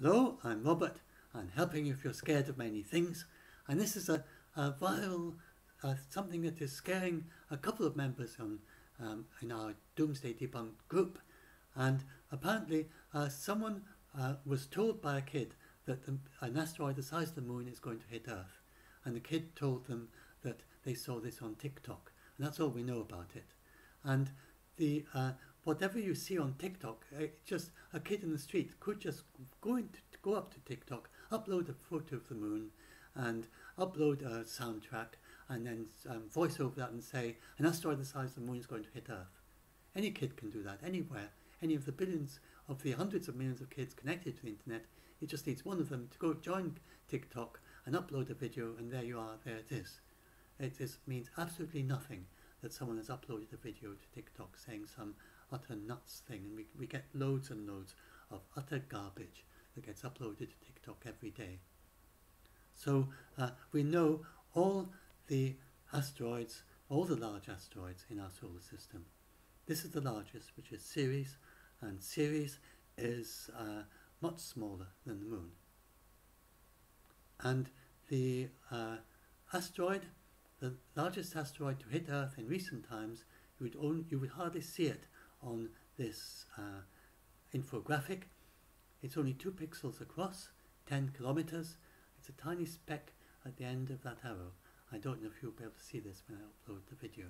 Hello, I'm Robert. I'm helping you if you're scared of many things. And this is a, a viral, uh, something that is scaring a couple of members on, um, in our Doomsday Debunked group. And apparently, uh, someone uh, was told by a kid that the, an asteroid the size of the moon is going to hit Earth. And the kid told them that they saw this on TikTok. And that's all we know about it. And the uh, whatever you see on TikTok, uh, just a kid in the street could just go into go up to TikTok, upload a photo of the moon, and upload a soundtrack, and then um, voice over that and say an asteroid the size of the moon is going to hit Earth. Any kid can do that anywhere. Any of the billions of the hundreds of millions of kids connected to the internet. It just needs one of them to go join TikTok and upload a video, and there you are. There it is. It is, means absolutely nothing that someone has uploaded a video to TikTok saying some utter nuts thing, and we, we get loads and loads of utter garbage that gets uploaded to TikTok every day. So uh, we know all the asteroids, all the large asteroids in our solar system. This is the largest, which is Ceres, and Ceres is uh, much smaller than the Moon. And the uh, asteroid, the largest asteroid to hit Earth in recent times, you would, only, you would hardly see it on this uh, infographic. It's only two pixels across, 10 kilometers. It's a tiny speck at the end of that arrow. I don't know if you'll be able to see this when I upload the video.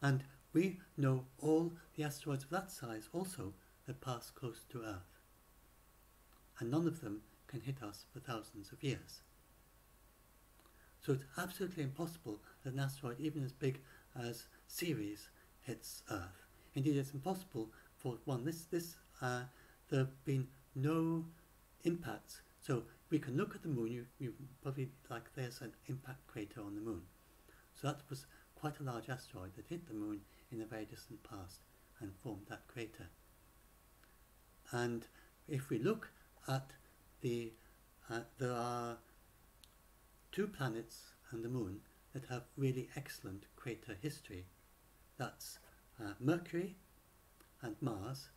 And we know all the asteroids of that size also that pass close to Earth. And none of them can hit us for thousands of years. So it's absolutely impossible that an asteroid even as big as Ceres hits Earth. Indeed, it's impossible for one. This, this, uh, there have been no impacts. So we can look at the moon. You, you probably like there's an impact crater on the moon. So that was quite a large asteroid that hit the moon in a very distant past and formed that crater. And if we look at the, uh, there are two planets and the moon that have really excellent crater history. That's uh, Mercury and Mars,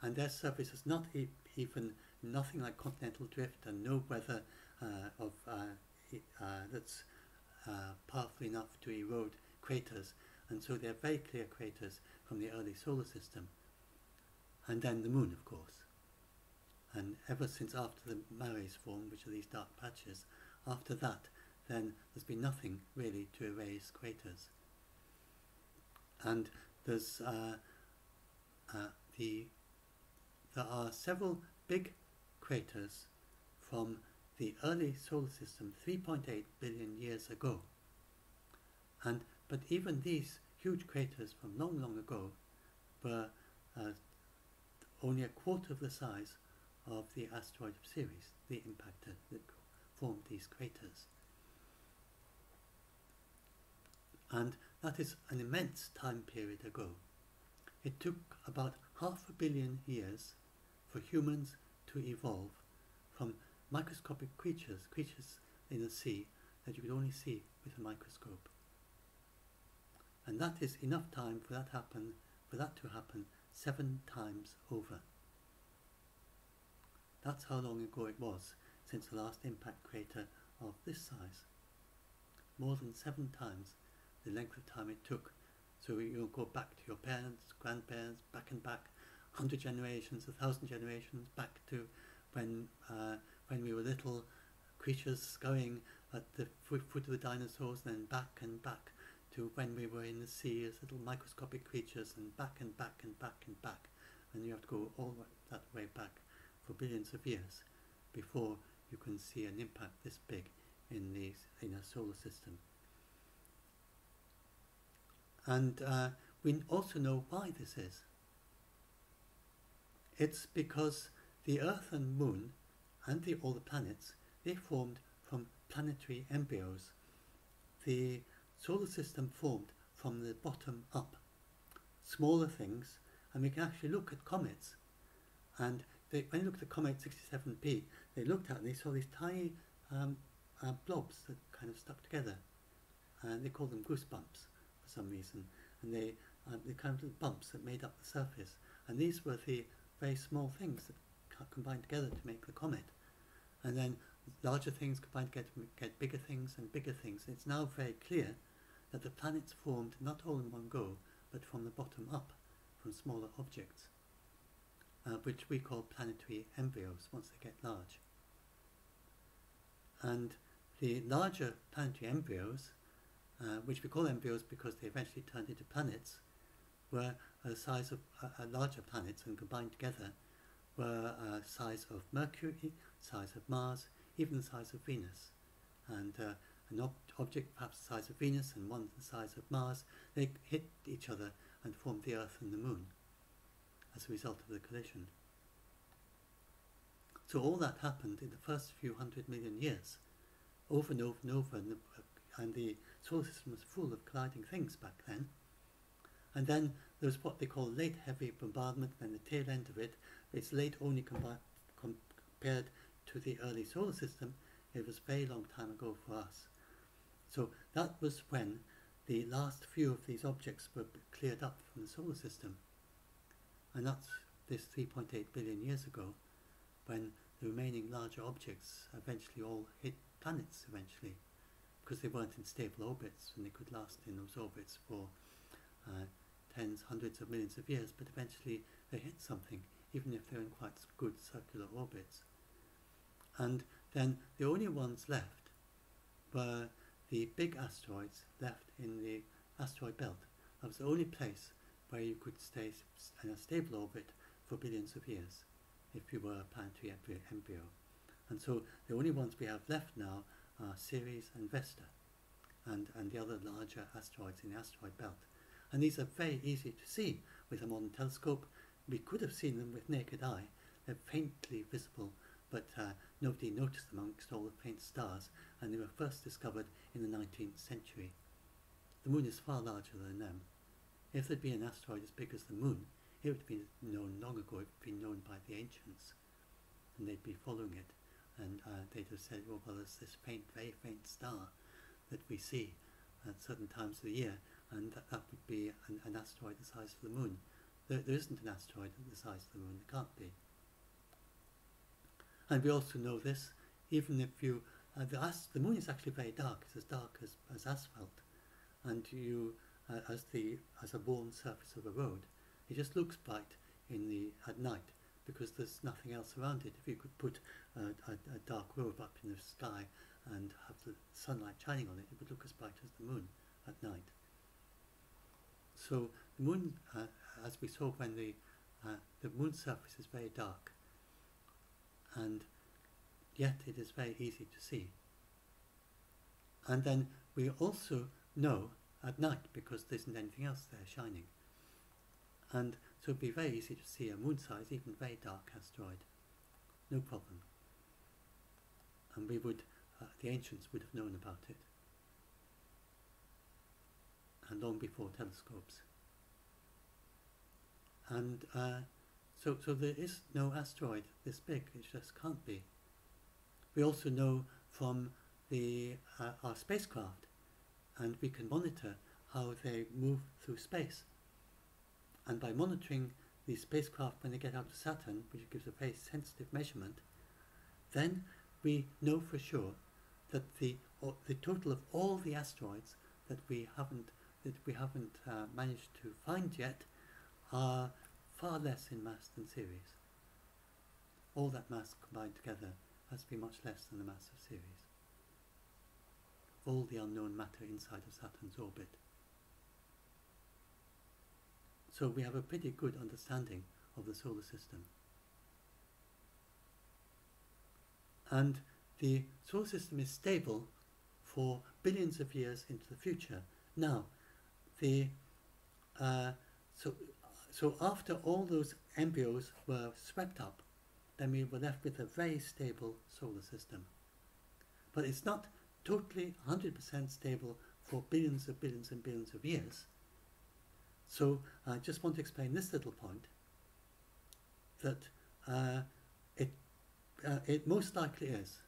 and their surface is not e even nothing like continental drift and no weather uh, of uh, uh that's uh, powerful enough to erode craters, and so they're very clear craters from the early solar system. And then the moon, of course. And ever since after the Mares formed, which are these dark patches, after that, then there's been nothing really to erase craters. And there's uh, uh, the there are several big craters from the early solar system 3.8 billion years ago. And but even these huge craters from long, long ago were uh, only a quarter of the size of the asteroid of Ceres, the impactor that formed these craters. And that is an immense time period ago. It took about half a billion years for humans to evolve from microscopic creatures, creatures in the sea that you could only see with a microscope. And that is enough time for that happen, for that to happen seven times over. That's how long ago it was since the last impact crater of this size. More than seven times the length of time it took. So you'll go back to your parents, grandparents, back and back, hundred generations, a thousand generations, back to when uh, when we were little creatures scurrying at the foot of the dinosaurs, and then back and back to when we were in the sea as little microscopic creatures, and back and back and back and back. And you have to go all that way back for billions of years before you can see an impact this big in the in a solar system. And uh, we also know why this is. It's because the Earth and Moon and the, all the planets, they formed from planetary embryos. The solar system formed from the bottom up. Smaller things, and we can actually look at comets. And they, when you look at the comet 67P, they looked at and they saw these tiny um, uh, blobs that kind of stuck together. And they called them goosebumps some reason, and they, um, the kind of bumps that made up the surface. And these were the, very small things that combined together to make the comet. And then larger things combined to get bigger things and bigger things. It's now very clear that the planets formed not all in one go, but from the bottom up, from smaller objects, uh, which we call planetary embryos once they get large. And the larger planetary embryos, uh, which we call embryos because they eventually turned into planets, were the size of uh, larger planets and combined together were uh, size of Mercury, size of Mars, even the size of Venus. And uh, an ob object perhaps the size of Venus and one the size of Mars, they hit each other and formed the Earth and the Moon as a result of the collision. So all that happened in the first few hundred million years, over and over and over, and the, and the solar system was full of colliding things back then. And then there was what they call late heavy bombardment, and the tail end of it, it's late only compared to the early solar system, it was a very long time ago for us. So that was when the last few of these objects were cleared up from the solar system. And that's this 3.8 billion years ago, when the remaining larger objects eventually all hit planets eventually, because they weren't in stable orbits and they could last in those orbits for uh, tens, hundreds of millions of years, but eventually they hit something, even if they're in quite good circular orbits. And then the only ones left were the big asteroids left in the asteroid belt. That was the only place where you could stay in a stable orbit for billions of years if you were a planetary embryo. And so the only ones we have left now are Ceres and Vesta and, and the other larger asteroids in the asteroid belt. And these are very easy to see with a modern telescope. We could have seen them with naked eye. They're faintly visible, but uh, nobody noticed them amongst all the faint stars, and they were first discovered in the 19th century. The moon is far larger than them. If there'd been an asteroid as big as the moon, it would have been known long ago, it would have been known by the ancients, and they'd be following it, and uh, they just said, well, well, there's this faint, very faint star that we see at certain times of the year, and that, that would be an, an, asteroid the size of the moon. There, there isn't an asteroid the size of the moon, there can't be. And we also know this, even if you uh, the, the, moon is actually very dark. It's as dark as, as asphalt, and you, uh, as the as a worn surface of a road, it just looks bright in the at night because there's nothing else around it. If you could put a, a dark road up in the sky and have the sunlight shining on it, it would look as bright as the moon at night. So the moon, uh, as we saw when the uh, the moon surface is very dark, and yet it is very easy to see. And then we also know at night because there isn't anything else there shining. And so it'd be very easy to see a moon size, even very dark asteroid. No problem. And we would, uh, the ancients would have known about it. And long before telescopes. And uh, so, so there is no asteroid this big, it just can't be. We also know from the, uh, our spacecraft, and we can monitor how they move through space. And by monitoring the spacecraft when they get out to Saturn, which gives a very sensitive measurement, then we know for sure that the, the total of all the asteroids that we haven't, that we haven't uh, managed to find yet are far less in mass than Ceres. All that mass combined together has to be much less than the mass of Ceres. All the unknown matter inside of Saturn's orbit. So we have a pretty good understanding of the solar system. And the solar system is stable for billions of years into the future. Now, the uh, so so after all those embryos were swept up, then we were left with a very stable solar system. But it's not totally 100% stable for billions and billions and billions of years. So I just want to explain this little point, that uh, it, uh, it most likely is.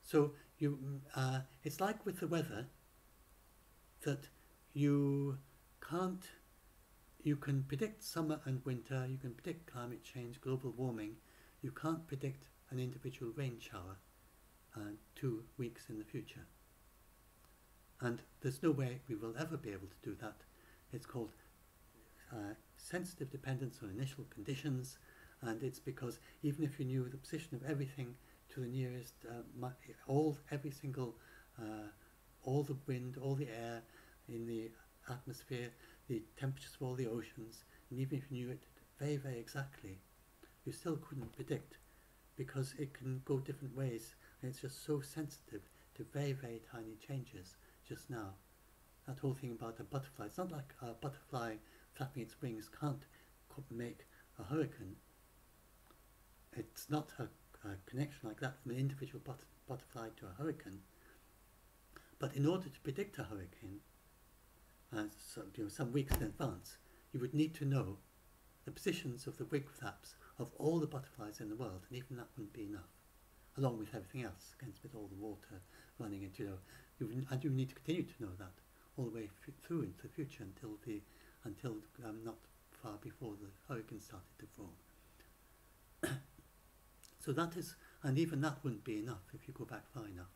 So you, uh, it's like with the weather, that you can't you can predict summer and winter, you can predict climate change, global warming. You can't predict an individual rain shower uh, two weeks in the future. And there's no way we will ever be able to do that. It's called uh, sensitive dependence on initial conditions, and it's because even if you knew the position of everything to the nearest, uh, all every single, uh, all the wind, all the air in the atmosphere, the temperatures of all the oceans, and even if you knew it very, very exactly, you still couldn't predict because it can go different ways and it's just so sensitive to very, very tiny changes just now. That whole thing about a butterfly, it's not like a butterfly flapping its wings can't make a hurricane. It's not a, a connection like that from an individual but butterfly to a hurricane. But in order to predict a hurricane, uh, so, you know, some weeks in advance, you would need to know the positions of the wing flaps of all the butterflies in the world, and even that wouldn't be enough, along with everything else, against with all the water running into, you know, you, and you need to continue to know that all the way through into the future until the, until um, not far before the hurricane started to form. so that is, and even that wouldn't be enough if you go back far enough.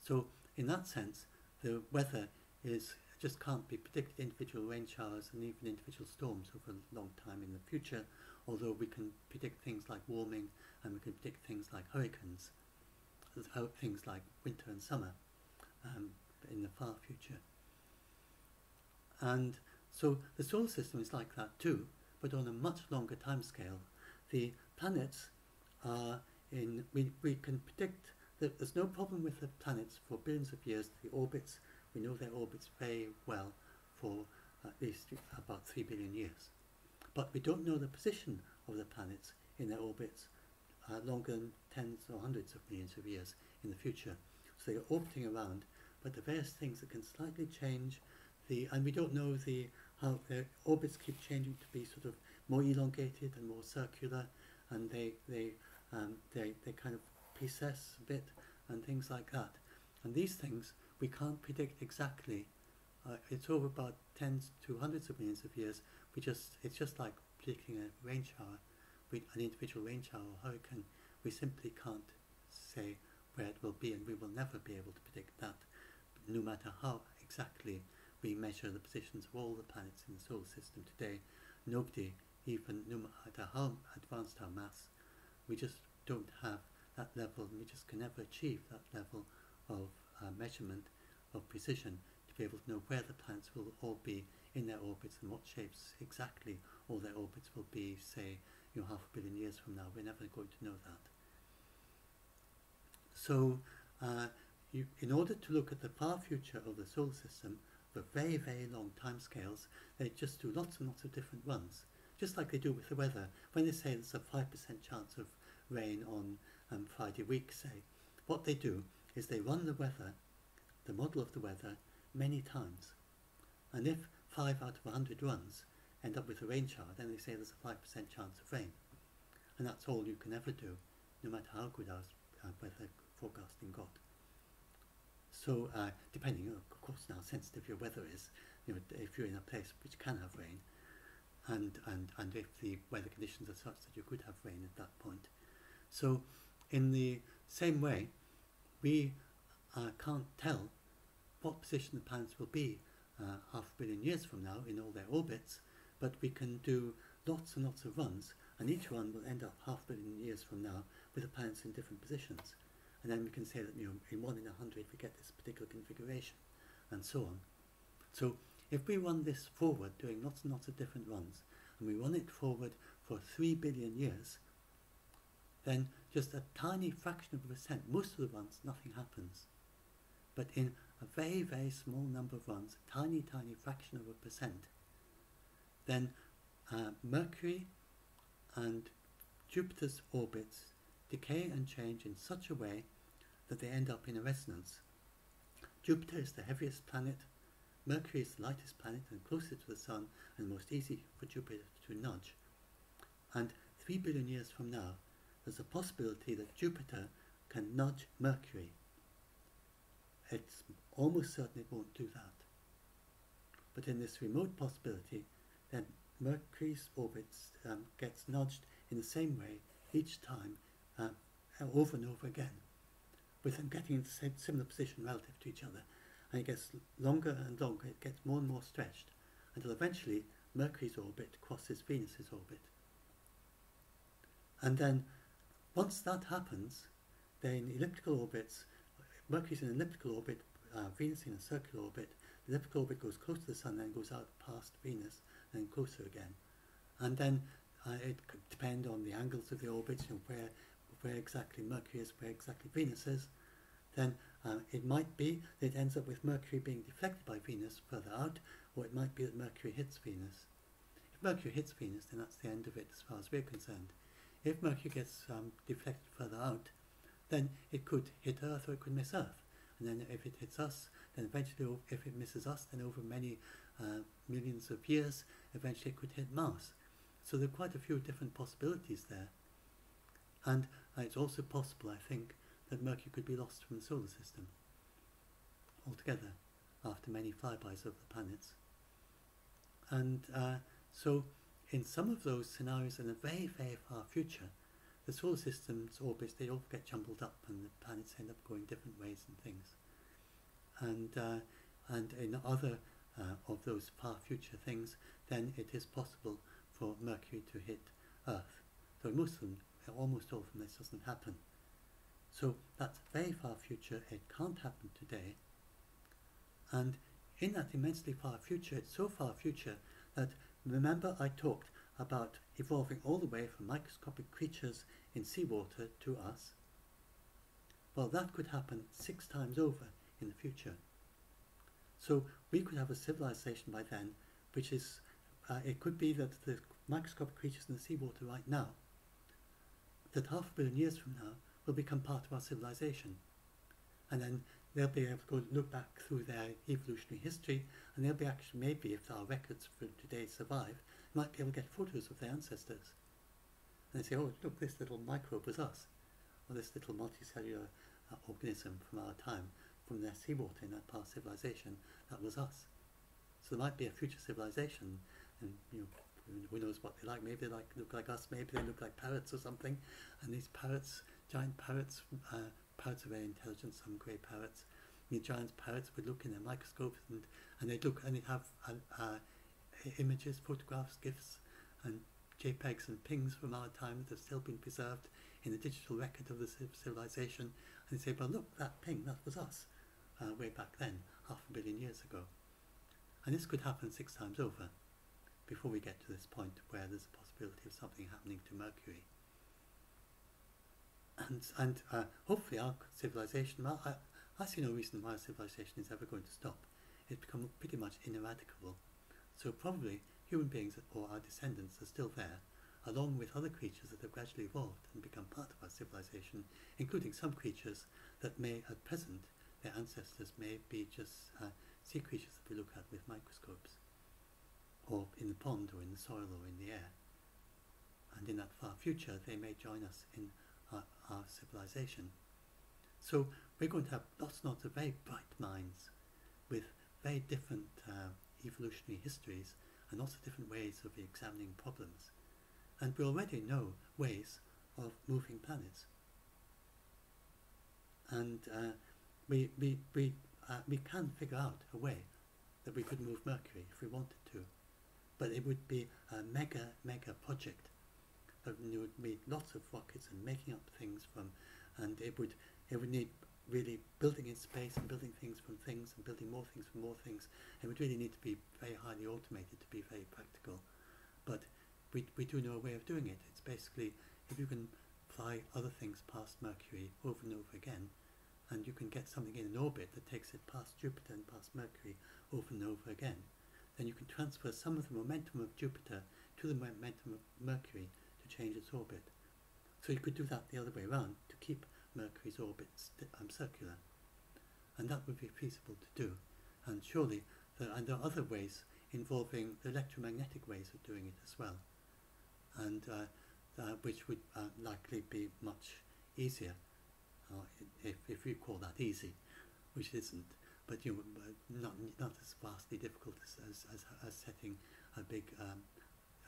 So in that sense, the weather is just can't be predicted individual rain showers and even individual storms over a long time in the future, although we can predict things like warming and we can predict things like hurricanes, things like winter and summer um, in the far future. And so the solar system is like that too, but on a much longer time scale. The planets are in, we, we can predict that there's no problem with the planets for billions of years, the orbits we know their orbits very well for at least about 3 billion years. But we don't know the position of the planets in their orbits uh, longer than tens or hundreds of millions of years in the future. So they're orbiting around, but the various things that can slightly change the, and we don't know the how their orbits keep changing to be sort of more elongated and more circular, and they they um, they they kind of precess a bit and things like that. And these things we can't predict exactly. Uh, it's over about tens to hundreds of millions of years. We just it's just like predicting a rain shower, we, an individual rain shower or hurricane. We simply can't say where it will be, and we will never be able to predict that, no matter how exactly we measure the positions of all the planets in the solar system today. Nobody, even no matter how advanced our maths, we just don't have that level, and we just can never achieve that level of uh, measurement of precision to be able to know where the planets will all be in their orbits and what shapes exactly all their orbits will be, say, you know, half a billion years from now. We're never going to know that. So, uh, you, in order to look at the far future of the solar system for very, very long time scales, they just do lots and lots of different runs, just like they do with the weather. When they say there's a 5% chance of rain on um, Friday week, say, what they do is they run the weather, the model of the weather, many times. And if 5 out of 100 runs end up with a rain shower, then they say there's a 5% chance of rain. And that's all you can ever do, no matter how good our uh, weather forecasting got. So, uh, depending, of course, how sensitive your weather is, you know, if you're in a place which can have rain, and, and, and if the weather conditions are such that you could have rain at that point. So, in the same way, we uh, can't tell what position the planets will be uh, half a billion years from now in all their orbits, but we can do lots and lots of runs, and each one will end up half a billion years from now with the planets in different positions. And then we can say that you know, in one in a hundred we get this particular configuration, and so on. So if we run this forward, doing lots and lots of different runs, and we run it forward for three billion years, then just a tiny fraction of a percent, most of the runs, nothing happens. But in a very, very small number of runs, a tiny, tiny fraction of a percent, then uh, Mercury and Jupiter's orbits decay and change in such a way that they end up in a resonance. Jupiter is the heaviest planet, Mercury is the lightest planet and closest to the Sun and most easy for Jupiter to nudge. And three billion years from now, there's a possibility that Jupiter can nudge Mercury. It's almost certain it won't do that. But in this remote possibility, then Mercury's orbit um, gets nudged in the same way each time uh, over and over again, with them getting in the similar position relative to each other. And it gets longer and longer, it gets more and more stretched, until eventually Mercury's orbit crosses Venus's orbit. And then, once that happens, then elliptical orbits, Mercury's in an elliptical orbit, uh, Venus in a circular orbit, the elliptical orbit goes close to the Sun, then goes out past Venus, then closer again. And then uh, it could depend on the angles of the orbits, you know, where, where exactly Mercury is, where exactly Venus is. Then uh, it might be that it ends up with Mercury being deflected by Venus further out, or it might be that Mercury hits Venus. If Mercury hits Venus, then that's the end of it as far as we're concerned. If Mercury gets um, deflected further out, then it could hit Earth or it could miss Earth. And then if it hits us, then eventually, if it misses us, then over many uh, millions of years, eventually it could hit Mars. So there are quite a few different possibilities there. And uh, it's also possible, I think, that Mercury could be lost from the solar system altogether after many flybys of the planets. And uh, so, in some of those scenarios in the very, very far future, the solar system's orbits, they all get jumbled up and the planets end up going different ways and things. And, uh, and in other uh, of those far future things, then it is possible for Mercury to hit Earth. Though most of them, almost all of this doesn't happen. So that's very far future, it can't happen today. And in that immensely far future, it's so far future that remember I talked about evolving all the way from microscopic creatures in seawater to us. Well, that could happen six times over in the future. So we could have a civilization by then, which is, uh, it could be that the microscopic creatures in the seawater right now, that half a billion years from now, will become part of our civilization. And then they'll be able to go look back through their evolutionary history, and they'll be actually, maybe if our records from today survive, might be able to get photos of their ancestors. And they say, oh, look, this little microbe was us, or this little multicellular uh, organism from our time, from their seawater in that past civilization, that was us. So there might be a future civilization, and you know, who knows what they like. Maybe they like look like us. Maybe they look like parrots or something. And these parrots, giant parrots, uh, parrots are very intelligent. Some grey parrots. These giant parrots would look in their microscopes and and they'd look and they'd have uh, uh, images, photographs, GIFs, and JPEGs and pings from our time that have still been preserved in the digital record of the civilization. And they say, well, look, that ping, that was us uh, way back then, half a billion years ago. And this could happen six times over before we get to this point where there's a possibility of something happening to Mercury. And, and uh, hopefully our civilization, well, I, I see no reason why civilization is ever going to stop. It's become pretty much ineradicable. So probably human beings or our descendants are still there, along with other creatures that have gradually evolved and become part of our civilization, including some creatures that may at present their ancestors may be just uh, sea creatures that we look at with microscopes, or in the pond, or in the soil, or in the air. And in that far future, they may join us in our, our civilization. So we're going to have lots and lots of very bright minds with very different uh, evolutionary histories and lots of different ways of examining problems. And we already know ways of moving planets. And uh, we, we, we, uh, we can figure out a way that we could move Mercury if we wanted to. But it would be a mega, mega project. That would need lots of rockets and making up things from, and it would, it would need really building in space and building things from things and building more things from more things. It would really need to be very highly automated to be very practical. But we, we do know a way of doing it. It's basically if you can fly other things past Mercury over and over again, and you can get something in an orbit that takes it past Jupiter and past Mercury over and over again, then you can transfer some of the momentum of Jupiter to the momentum of Mercury to change its orbit. So you could do that the other way around to keep Mercury's orbit um, circular. And that would be feasible to do. And surely, there, are other ways involving the electromagnetic ways of doing it as well, and uh, uh, which would uh, likely be much easier if, if you call that easy, which isn't, but you know, not, not as vastly difficult as, as, as, as setting a big um,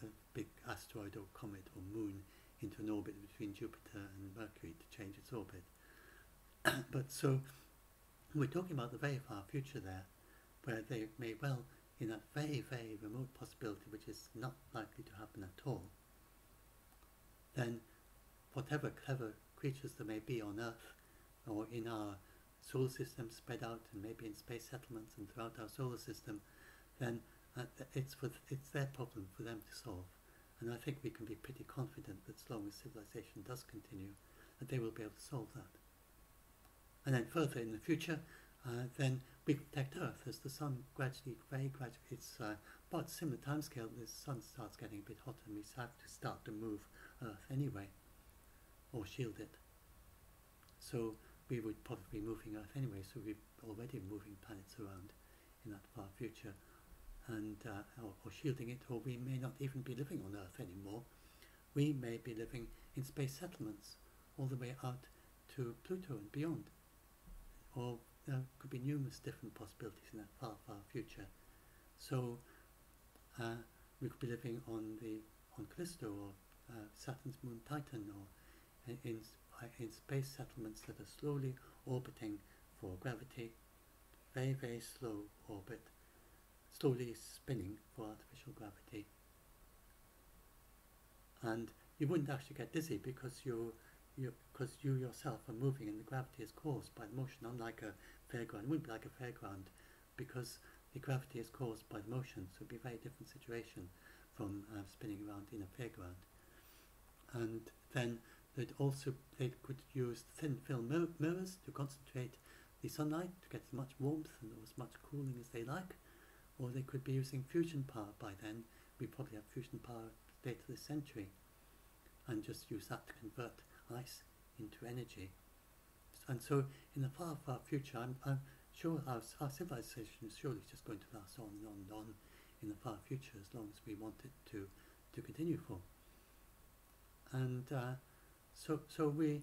a big asteroid or comet or moon into an orbit between Jupiter and Mercury to change its orbit. but so we're talking about the very far future there, where they may well, in that very, very remote possibility, which is not likely to happen at all, then whatever clever creatures there may be on Earth or in our solar system spread out and maybe in space settlements and throughout our solar system, then uh, it's, for th it's their problem for them to solve. And I think we can be pretty confident that as long as civilization does continue, that they will be able to solve that. And then further in the future, uh, then we protect Earth as the sun gradually, very gradually, it's uh, about similar timescale, the sun starts getting a bit hotter and we have to start to move Earth anyway, or shield it. So we would probably be moving Earth anyway, so we're already moving planets around in that far future and uh, or, or, shielding it, or we may not even be living on Earth anymore. We may be living in space settlements all the way out to Pluto and beyond. Or there could be numerous different possibilities in that far, far future. So uh, we could be living on the on Callisto or uh, Saturn's moon Titan, or in, in in space settlements that are slowly orbiting for gravity, very very slow orbit slowly spinning for artificial gravity. And you wouldn't actually get dizzy because you you because you yourself are moving and the gravity is caused by the motion, unlike a fairground. It wouldn't be like a fairground because the gravity is caused by the motion, so it would be a very different situation from uh, spinning around in a fairground. And then they'd also they could use thin film mir mirrors to concentrate the sunlight to get as much warmth and as much cooling as they like or they could be using fusion power by then. We probably have fusion power later this century and just use that to convert ice into energy. And so in the far, far future, I'm, I'm sure our, our civilization is surely just going to last on and on and on in the far future as long as we want it to, to continue for. And uh, so, so we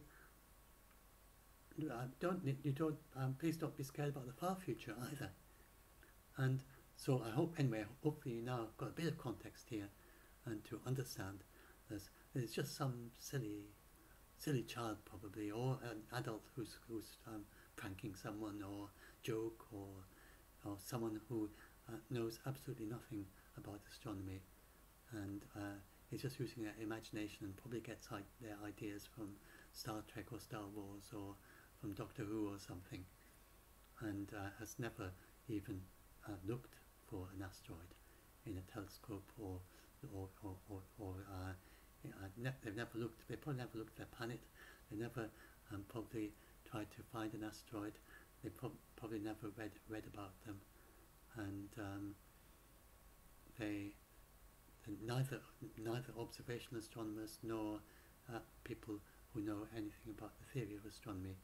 uh, don't, you don't, um, please don't be scared about the far future either. And so I hope, anyway, hopefully you now got a bit of context here and to understand there's, It's just some silly, silly child probably, or an adult who's, who's um, pranking someone, or joke, or, or someone who uh, knows absolutely nothing about astronomy and uh, is just using their imagination and probably gets their ideas from Star Trek or Star Wars or from Doctor Who or something and uh, has never even uh, looked for an asteroid in a telescope or or or, or, or uh, ne they've never looked. They probably never looked at their planet. They never um, probably tried to find an asteroid. They prob probably never read read about them, and um, they neither neither observational astronomers nor uh, people who know anything about the theory of astronomy.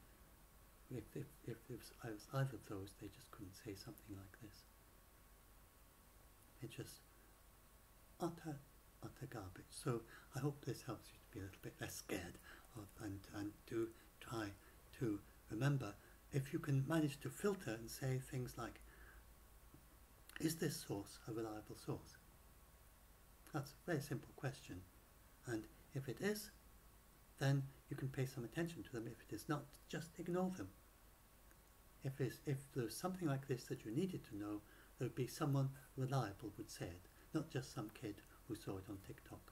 If, if, if it was either of those, they just couldn't say something like this. It's just utter, utter garbage. So I hope this helps you to be a little bit less scared of and, and to try to remember if you can manage to filter and say things like, is this source a reliable source? That's a very simple question. And if it is, then you can pay some attention to them. If it is not, just ignore them. If, if there's something like this that you needed to know, there would be someone reliable would say it, not just some kid who saw it on TikTok.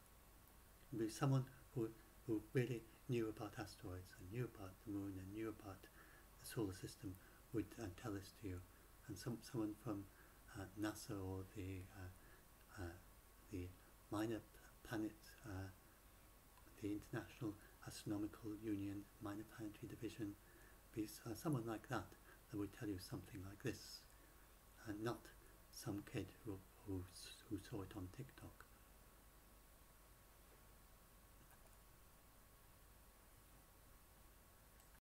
It would be someone who, who really knew about asteroids and knew about the moon and knew about the solar system would uh, tell this to you. And some, someone from uh, NASA or the, uh, uh the Minor Planet, uh, the International Astronomical Union Minor Planetary Division, be uh, someone like that that would tell you something like this, and not some kid who, who, who saw it on TikTok.